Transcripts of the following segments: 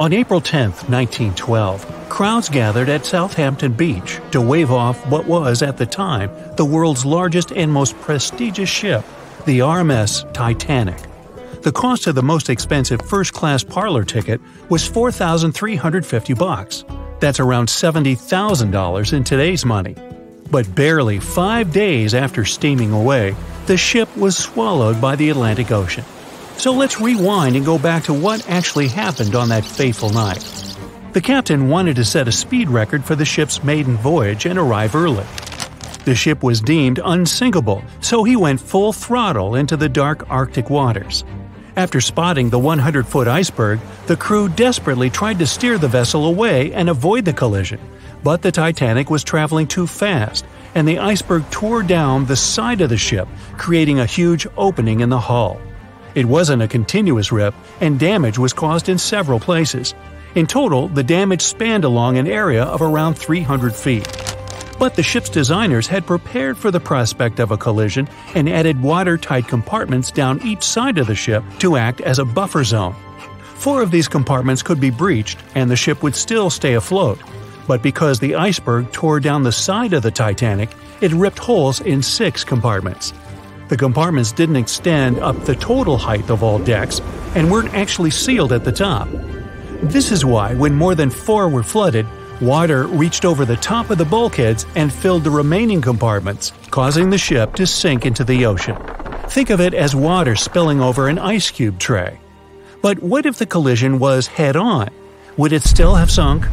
On April 10, 1912, crowds gathered at Southampton Beach to wave off what was, at the time, the world's largest and most prestigious ship, the RMS Titanic. The cost of the most expensive first-class parlor ticket was 4,350 bucks. That's around $70,000 in today's money. But barely five days after steaming away, the ship was swallowed by the Atlantic Ocean. So let's rewind and go back to what actually happened on that fateful night. The captain wanted to set a speed record for the ship's maiden voyage and arrive early. The ship was deemed unsinkable, so he went full throttle into the dark Arctic waters. After spotting the 100 foot iceberg, the crew desperately tried to steer the vessel away and avoid the collision, but the Titanic was traveling too fast, and the iceberg tore down the side of the ship, creating a huge opening in the hull. It wasn't a continuous rip, and damage was caused in several places. In total, the damage spanned along an area of around 300 feet. But the ship's designers had prepared for the prospect of a collision and added watertight compartments down each side of the ship to act as a buffer zone. Four of these compartments could be breached and the ship would still stay afloat. But because the iceberg tore down the side of the Titanic, it ripped holes in six compartments. The compartments didn't extend up the total height of all decks and weren't actually sealed at the top. This is why, when more than four were flooded, water reached over the top of the bulkheads and filled the remaining compartments, causing the ship to sink into the ocean. Think of it as water spilling over an ice cube tray. But what if the collision was head on? Would it still have sunk?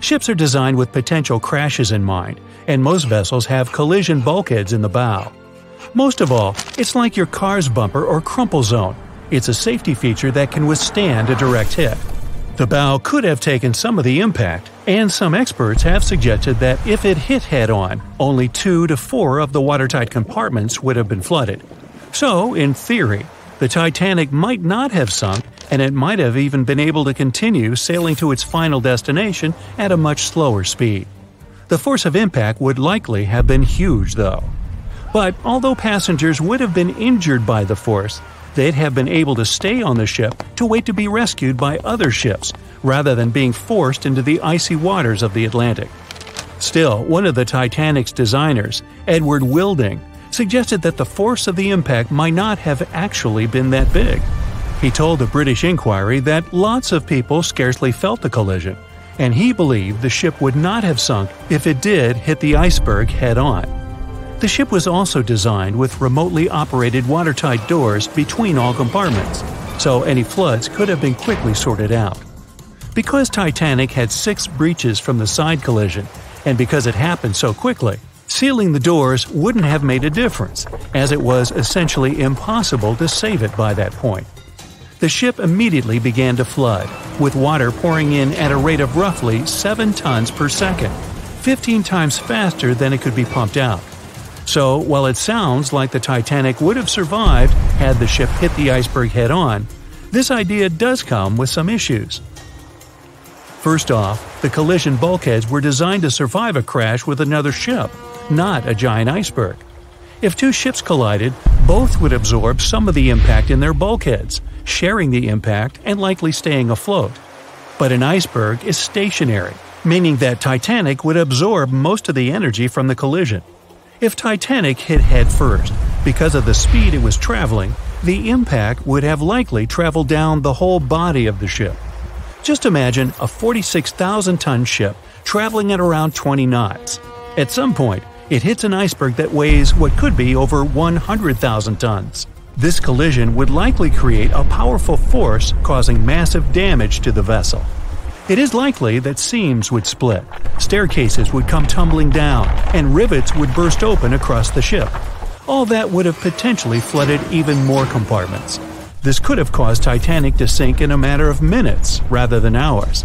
Ships are designed with potential crashes in mind, and most vessels have collision bulkheads in the bow. Most of all, it's like your car's bumper or crumple zone. It's a safety feature that can withstand a direct hit. The bow could have taken some of the impact, and some experts have suggested that if it hit head on, only two to four of the watertight compartments would have been flooded. So, in theory, the Titanic might not have sunk, and it might have even been able to continue sailing to its final destination at a much slower speed. The force of impact would likely have been huge, though. But although passengers would have been injured by the force, they'd have been able to stay on the ship to wait to be rescued by other ships, rather than being forced into the icy waters of the Atlantic. Still, one of the Titanic's designers, Edward Wilding, suggested that the force of the impact might not have actually been that big. He told the British Inquiry that lots of people scarcely felt the collision, and he believed the ship would not have sunk if it did hit the iceberg head on. The ship was also designed with remotely operated watertight doors between all compartments, so any floods could have been quickly sorted out. Because Titanic had six breaches from the side collision, and because it happened so quickly, sealing the doors wouldn't have made a difference, as it was essentially impossible to save it by that point the ship immediately began to flood, with water pouring in at a rate of roughly 7 tons per second, 15 times faster than it could be pumped out. So, while it sounds like the Titanic would have survived had the ship hit the iceberg head on, this idea does come with some issues. First off, the collision bulkheads were designed to survive a crash with another ship, not a giant iceberg. If two ships collided, both would absorb some of the impact in their bulkheads, sharing the impact and likely staying afloat. But an iceberg is stationary, meaning that Titanic would absorb most of the energy from the collision. If Titanic hit head first, because of the speed it was traveling, the impact would have likely traveled down the whole body of the ship. Just imagine a 46,000 ton ship traveling at around 20 knots. At some point, it hits an iceberg that weighs what could be over 100,000 tons. This collision would likely create a powerful force causing massive damage to the vessel. It is likely that seams would split, staircases would come tumbling down, and rivets would burst open across the ship. All that would have potentially flooded even more compartments. This could have caused Titanic to sink in a matter of minutes rather than hours.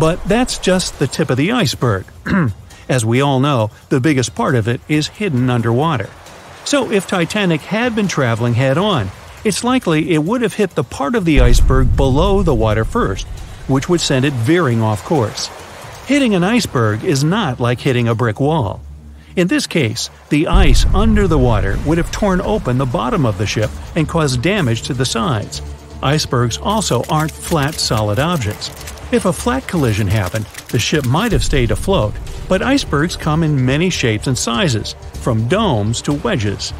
But that's just the tip of the iceberg. As we all know, the biggest part of it is hidden underwater. So if Titanic had been traveling head on, it's likely it would have hit the part of the iceberg below the water first, which would send it veering off course. Hitting an iceberg is not like hitting a brick wall. In this case, the ice under the water would have torn open the bottom of the ship and caused damage to the sides. Icebergs also aren't flat, solid objects. If a flat collision happened, the ship might have stayed afloat, but icebergs come in many shapes and sizes, from domes to wedges.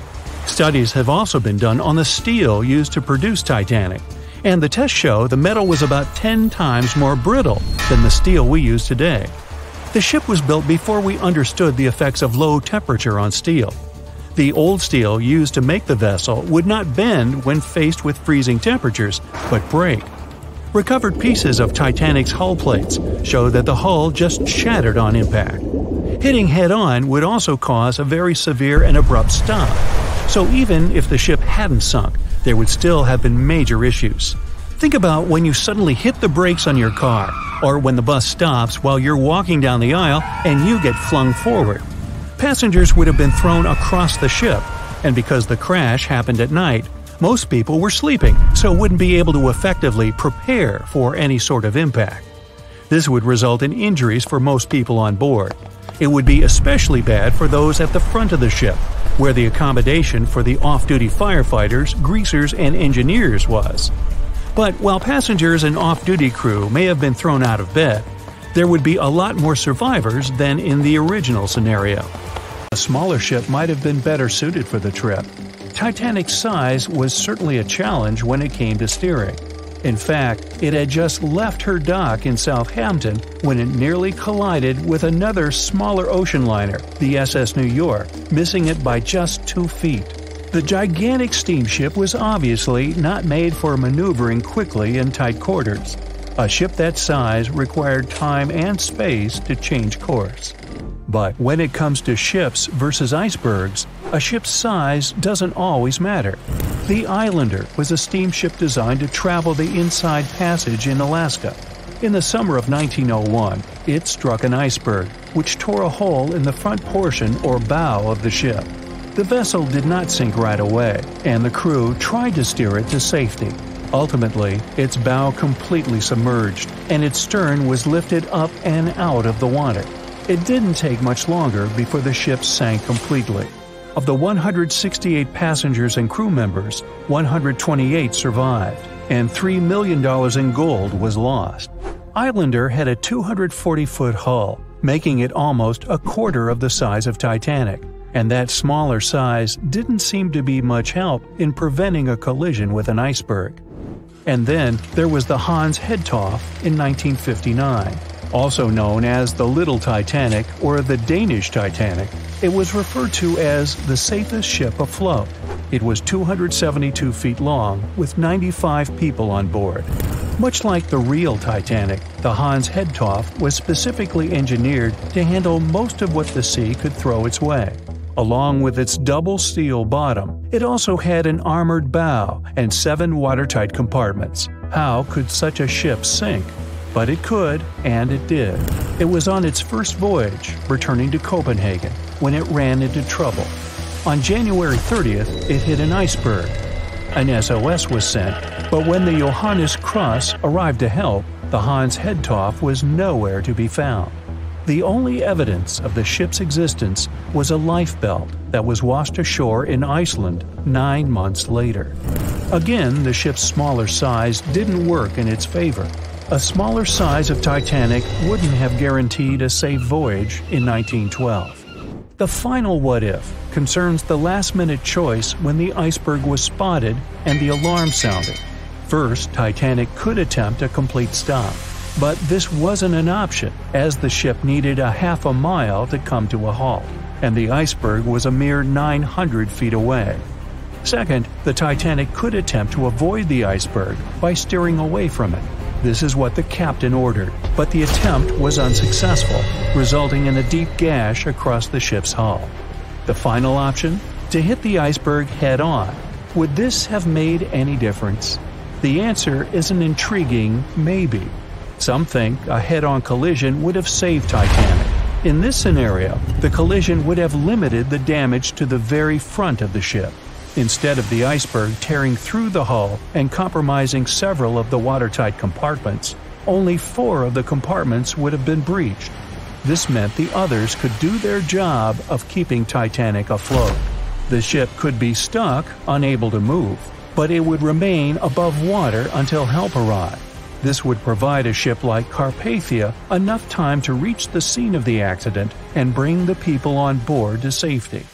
Studies have also been done on the steel used to produce Titanic, and the tests show the metal was about 10 times more brittle than the steel we use today. The ship was built before we understood the effects of low temperature on steel. The old steel used to make the vessel would not bend when faced with freezing temperatures, but break. Recovered pieces of Titanic's hull plates show that the hull just shattered on impact. Hitting head on would also cause a very severe and abrupt stop. So even if the ship hadn't sunk, there would still have been major issues. Think about when you suddenly hit the brakes on your car, or when the bus stops while you're walking down the aisle and you get flung forward. Passengers would have been thrown across the ship, and because the crash happened at night, most people were sleeping, so wouldn't be able to effectively prepare for any sort of impact. This would result in injuries for most people on board. It would be especially bad for those at the front of the ship, where the accommodation for the off duty firefighters, greasers, and engineers was. But while passengers and off duty crew may have been thrown out of bed, there would be a lot more survivors than in the original scenario. A smaller ship might have been better suited for the trip, Titanic's size was certainly a challenge when it came to steering. In fact, it had just left her dock in Southampton when it nearly collided with another smaller ocean liner, the SS New York, missing it by just two feet. The gigantic steamship was obviously not made for maneuvering quickly in tight quarters. A ship that size required time and space to change course. But when it comes to ships versus icebergs, a ship's size doesn't always matter. The Islander was a steamship designed to travel the inside passage in Alaska. In the summer of 1901, it struck an iceberg, which tore a hole in the front portion or bow of the ship. The vessel did not sink right away, and the crew tried to steer it to safety. Ultimately, its bow completely submerged, and its stern was lifted up and out of the water. It didn't take much longer before the ship sank completely. Of the 168 passengers and crew members, 128 survived, and $3 million in gold was lost. Islander had a 240 foot hull, making it almost a quarter of the size of Titanic, and that smaller size didn't seem to be much help in preventing a collision with an iceberg. And then there was the Hans Hedtoft in 1959 also known as the Little Titanic or the Danish Titanic, it was referred to as the safest ship afloat. It was 272 feet long, with 95 people on board. Much like the real Titanic, the Hans Hedtoft was specifically engineered to handle most of what the sea could throw its way. Along with its double steel bottom, it also had an armored bow and seven watertight compartments. How could such a ship sink? But it could, and it did. It was on its first voyage, returning to Copenhagen, when it ran into trouble. On January 30th, it hit an iceberg. An SOS was sent, but when the Johannes Krüss arrived to help, the Hans Hedtoft was nowhere to be found. The only evidence of the ship's existence was a lifebelt that was washed ashore in Iceland nine months later. Again, the ship's smaller size didn't work in its favor. A smaller size of Titanic wouldn't have guaranteed a safe voyage in 1912. The final what if concerns the last minute choice when the iceberg was spotted and the alarm sounded. First, Titanic could attempt a complete stop, but this wasn't an option as the ship needed a half a mile to come to a halt, and the iceberg was a mere 900 feet away. Second, the Titanic could attempt to avoid the iceberg by steering away from it, this is what the captain ordered, but the attempt was unsuccessful, resulting in a deep gash across the ship's hull. The final option? To hit the iceberg head on. Would this have made any difference? The answer is an intriguing maybe. Some think a head on collision would have saved Titanic. In this scenario, the collision would have limited the damage to the very front of the ship instead of the iceberg tearing through the hull and compromising several of the watertight compartments. Only four of the compartments would have been breached. This meant the others could do their job of keeping Titanic afloat. The ship could be stuck, unable to move, but it would remain above water until help arrived. This would provide a ship like Carpathia enough time to reach the scene of the accident and bring the people on board to safety.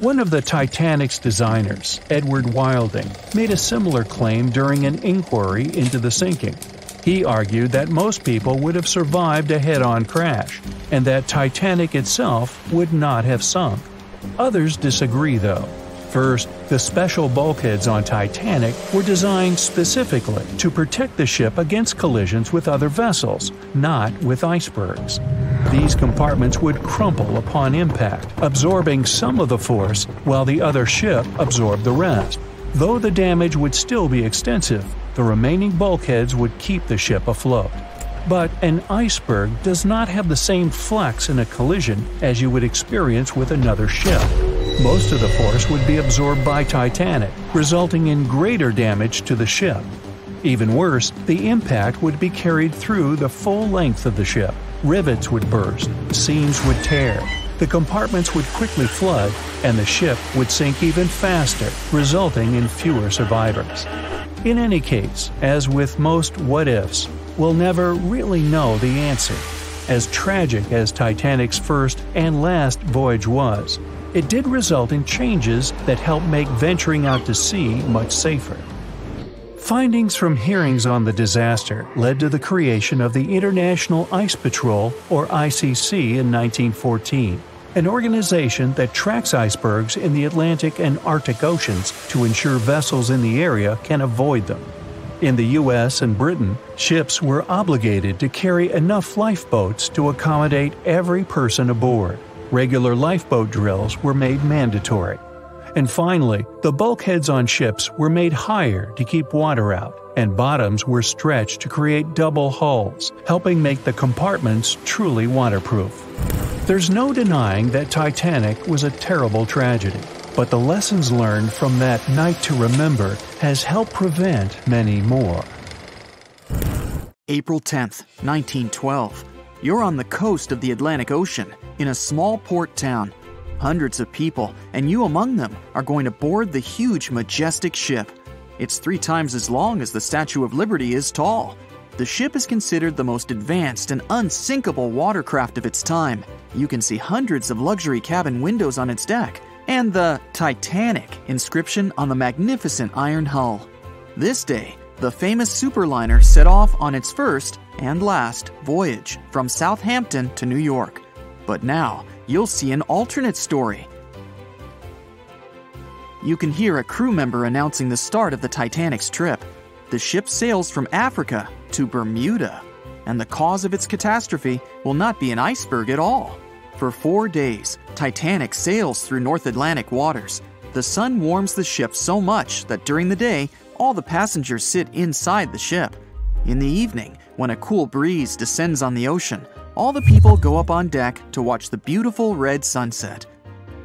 One of the Titanic's designers, Edward Wilding, made a similar claim during an inquiry into the sinking. He argued that most people would have survived a head on crash, and that Titanic itself would not have sunk. Others disagree, though. First, the special bulkheads on Titanic were designed specifically to protect the ship against collisions with other vessels, not with icebergs. These compartments would crumple upon impact, absorbing some of the force while the other ship absorbed the rest. Though the damage would still be extensive, the remaining bulkheads would keep the ship afloat. But an iceberg does not have the same flex in a collision as you would experience with another ship. Most of the force would be absorbed by Titanic, resulting in greater damage to the ship. Even worse, the impact would be carried through the full length of the ship. Rivets would burst, seams would tear, the compartments would quickly flood, and the ship would sink even faster, resulting in fewer survivors. In any case, as with most what ifs, we'll never really know the answer. As tragic as Titanic's first and last voyage was, it did result in changes that helped make venturing out to sea much safer. Findings from hearings on the disaster led to the creation of the International Ice Patrol, or ICC, in 1914, an organization that tracks icebergs in the Atlantic and Arctic Oceans to ensure vessels in the area can avoid them. In the US and Britain, ships were obligated to carry enough lifeboats to accommodate every person aboard regular lifeboat drills were made mandatory. And finally, the bulkheads on ships were made higher to keep water out, and bottoms were stretched to create double hulls, helping make the compartments truly waterproof. There's no denying that Titanic was a terrible tragedy, but the lessons learned from that night to remember has helped prevent many more. April 10th, 1912. You're on the coast of the Atlantic Ocean in a small port town. Hundreds of people, and you among them, are going to board the huge, majestic ship. It's three times as long as the Statue of Liberty is tall. The ship is considered the most advanced and unsinkable watercraft of its time. You can see hundreds of luxury cabin windows on its deck, and the Titanic inscription on the magnificent iron hull. This day, the famous superliner set off on its first and last voyage from Southampton to New York. But now, you'll see an alternate story. You can hear a crew member announcing the start of the Titanic's trip. The ship sails from Africa to Bermuda, and the cause of its catastrophe will not be an iceberg at all. For four days, Titanic sails through North Atlantic waters. The sun warms the ship so much that during the day, all the passengers sit inside the ship. In the evening, when a cool breeze descends on the ocean, all the people go up on deck to watch the beautiful red sunset.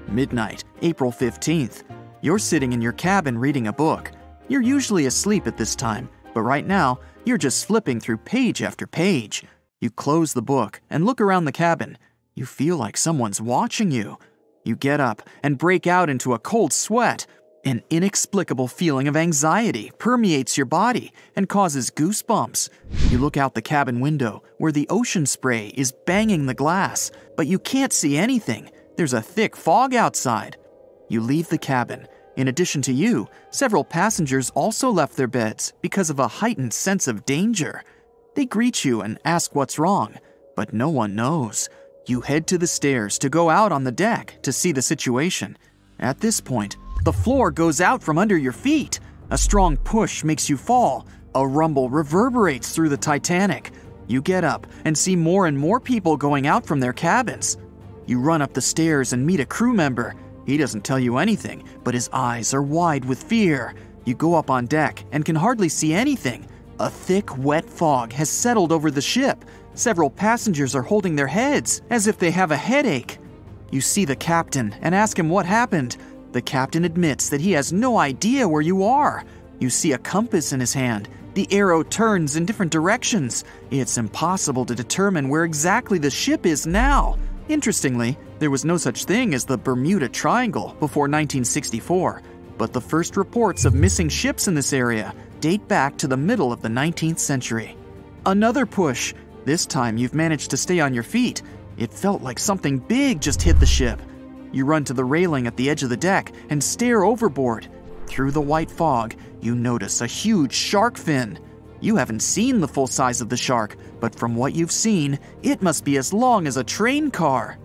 Midnight, April 15th. You're sitting in your cabin reading a book. You're usually asleep at this time, but right now, you're just flipping through page after page. You close the book and look around the cabin. You feel like someone's watching you. You get up and break out into a cold sweat. An inexplicable feeling of anxiety permeates your body and causes goosebumps. You look out the cabin window where the ocean spray is banging the glass, but you can't see anything. There's a thick fog outside. You leave the cabin. In addition to you, several passengers also left their beds because of a heightened sense of danger. They greet you and ask what's wrong, but no one knows. You head to the stairs to go out on the deck to see the situation. At this point, the floor goes out from under your feet. A strong push makes you fall. A rumble reverberates through the Titanic. You get up and see more and more people going out from their cabins. You run up the stairs and meet a crew member. He doesn't tell you anything, but his eyes are wide with fear. You go up on deck and can hardly see anything. A thick, wet fog has settled over the ship. Several passengers are holding their heads as if they have a headache. You see the captain and ask him what happened. The captain admits that he has no idea where you are. You see a compass in his hand. The arrow turns in different directions. It's impossible to determine where exactly the ship is now. Interestingly, there was no such thing as the Bermuda Triangle before 1964. but the first reports of missing ships in this area date back to the middle of the 19th century. Another push. This time you've managed to stay on your feet. It felt like something big just hit the ship. You run to the railing at the edge of the deck and stare overboard. Through the white fog, you notice a huge shark fin. You haven't seen the full size of the shark, but from what you've seen, it must be as long as a train car.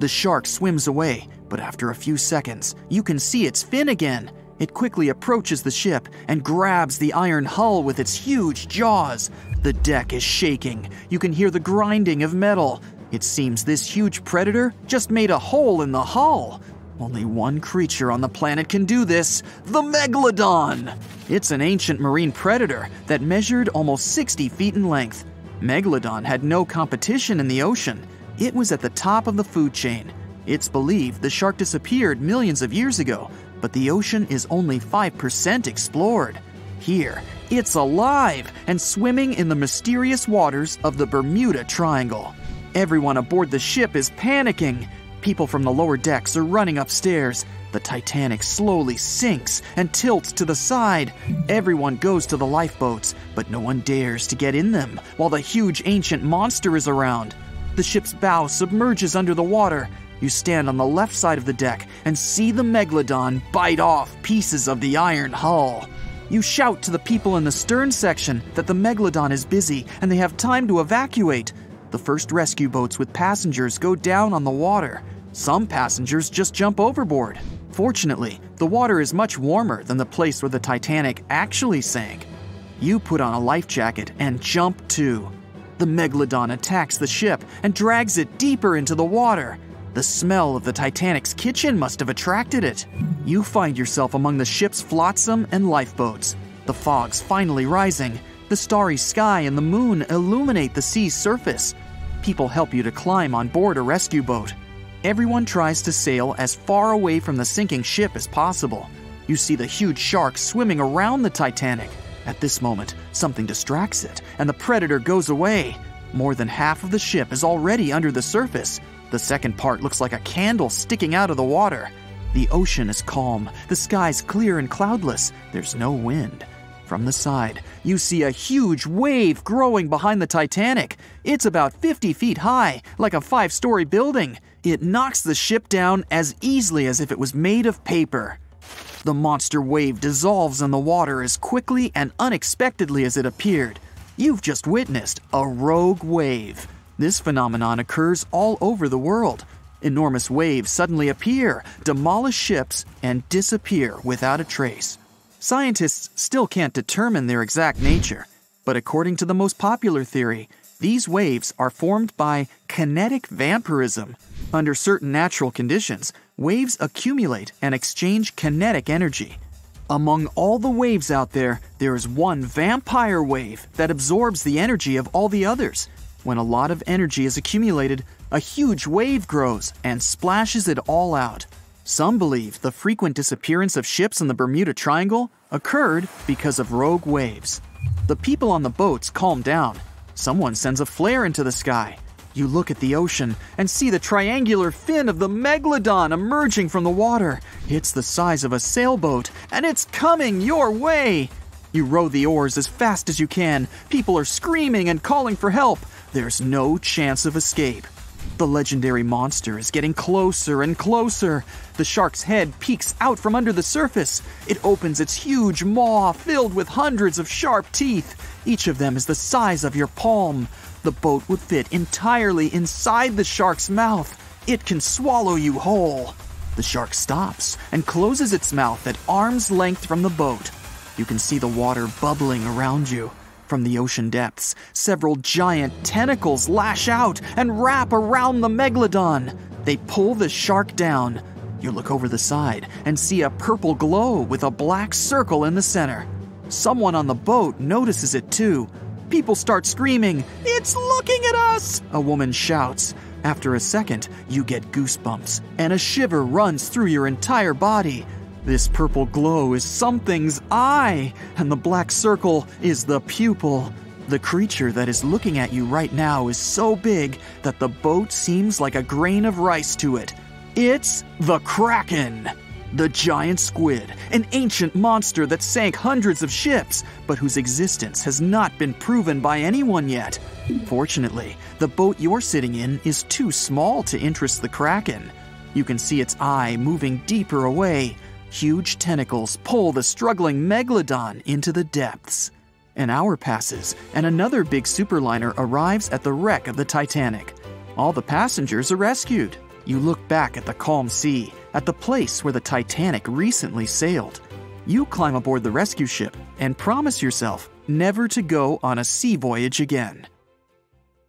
The shark swims away, but after a few seconds, you can see its fin again. It quickly approaches the ship and grabs the iron hull with its huge jaws. The deck is shaking. You can hear the grinding of metal. It seems this huge predator just made a hole in the hull. Only one creature on the planet can do this the Megalodon! It's an ancient marine predator that measured almost 60 feet in length. Megalodon had no competition in the ocean. It was at the top of the food chain. It's believed the shark disappeared millions of years ago, but the ocean is only 5% explored. Here, it's alive and swimming in the mysterious waters of the Bermuda Triangle. Everyone aboard the ship is panicking. People from the lower decks are running upstairs. The Titanic slowly sinks and tilts to the side. Everyone goes to the lifeboats, but no one dares to get in them while the huge ancient monster is around. The ship's bow submerges under the water. You stand on the left side of the deck and see the megalodon bite off pieces of the iron hull. You shout to the people in the stern section that the megalodon is busy and they have time to evacuate. The first rescue boats with passengers go down on the water. Some passengers just jump overboard. Fortunately, the water is much warmer than the place where the Titanic actually sank. You put on a life jacket and jump too. The megalodon attacks the ship and drags it deeper into the water. The smell of the Titanic's kitchen must have attracted it. You find yourself among the ship's flotsam and lifeboats. The fog's finally rising. The starry sky and the moon illuminate the sea's surface. People help you to climb on board a rescue boat. Everyone tries to sail as far away from the sinking ship as possible. You see the huge shark swimming around the Titanic. At this moment, something distracts it, and the predator goes away. More than half of the ship is already under the surface. The second part looks like a candle sticking out of the water. The ocean is calm, the sky's clear and cloudless, there's no wind. From the side, you see a huge wave growing behind the Titanic. It's about 50 feet high, like a five story building. It knocks the ship down as easily as if it was made of paper. The monster wave dissolves in the water as quickly and unexpectedly as it appeared. You've just witnessed a rogue wave. This phenomenon occurs all over the world. Enormous waves suddenly appear, demolish ships, and disappear without a trace. Scientists still can't determine their exact nature, but according to the most popular theory, these waves are formed by kinetic vampirism. Under certain natural conditions, waves accumulate and exchange kinetic energy. Among all the waves out there, there is one vampire wave that absorbs the energy of all the others. When a lot of energy is accumulated, a huge wave grows and splashes it all out. Some believe the frequent disappearance of ships in the Bermuda Triangle occurred because of rogue waves. The people on the boats calm down. Someone sends a flare into the sky. You look at the ocean and see the triangular fin of the megalodon emerging from the water. It's the size of a sailboat, and it's coming your way. You row the oars as fast as you can. People are screaming and calling for help. There's no chance of escape. The legendary monster is getting closer and closer. The shark's head peeks out from under the surface. It opens its huge maw filled with hundreds of sharp teeth. Each of them is the size of your palm. The boat would fit entirely inside the shark's mouth. It can swallow you whole. The shark stops and closes its mouth at arm's length from the boat. You can see the water bubbling around you. From the ocean depths, several giant tentacles lash out and wrap around the megalodon. They pull the shark down. You look over the side and see a purple glow with a black circle in the center. Someone on the boat notices it too. People start screaming, It's looking at us! A woman shouts. After a second, you get goosebumps, and a shiver runs through your entire body. This purple glow is something's eye, and the black circle is the pupil. The creature that is looking at you right now is so big that the boat seems like a grain of rice to it. It's the Kraken! The giant squid, an ancient monster that sank hundreds of ships, but whose existence has not been proven by anyone yet. Fortunately, the boat you're sitting in is too small to interest the Kraken. You can see its eye moving deeper away. Huge tentacles pull the struggling megalodon into the depths. An hour passes, and another big superliner arrives at the wreck of the Titanic. All the passengers are rescued. You look back at the calm sea, at the place where the Titanic recently sailed. You climb aboard the rescue ship and promise yourself never to go on a sea voyage again.